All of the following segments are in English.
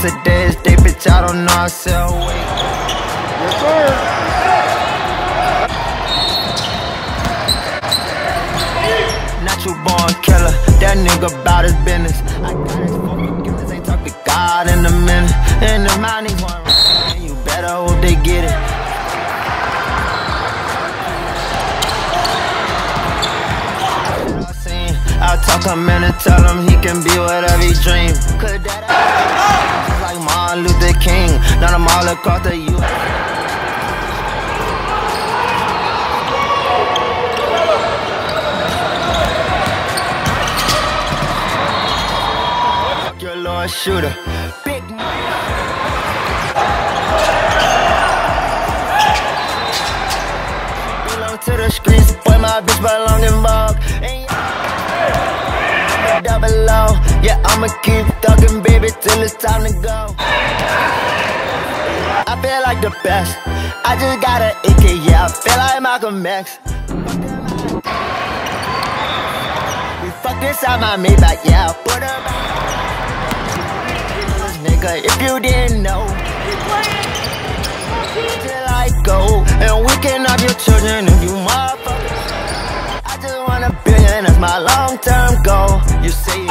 today is day, bitch, I don't know, I said wait. Yes, sir. Natural born killer, that nigga bout his business. I got his full forgiveness, ain't talk to God in a minute. And the money one, and you better hope they get it. I'll talk a minute, tell him he can be whatever he dreams. Martin Luther King, not them all across the U.S. Your Lord shooter, big. Belong to the streets, boy, my bitch belong in Vogue. Double O, yeah, I'ma keep thugging, baby, till it's time to go. I feel like the best. I just got an AK, yeah, I feel like Malcolm X. We fucked inside my Maybach, yeah, put her Nigga, if you didn't know, till I go, and we can have your children if you motherfuckers. I just a billion, that's my long-term goal. You say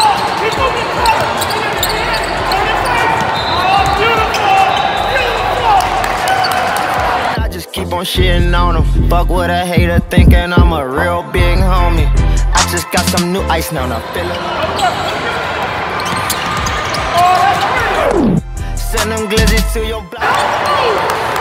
I just keep on shitting on them. Fuck with a hater thinking I'm a real big homie. I just got some new ice now, now feel it. Send them glizzies to your block.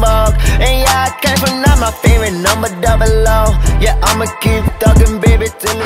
Belong. And yeah, I came from not my favorite number double O. Yeah, I'ma keep thugging, baby, till.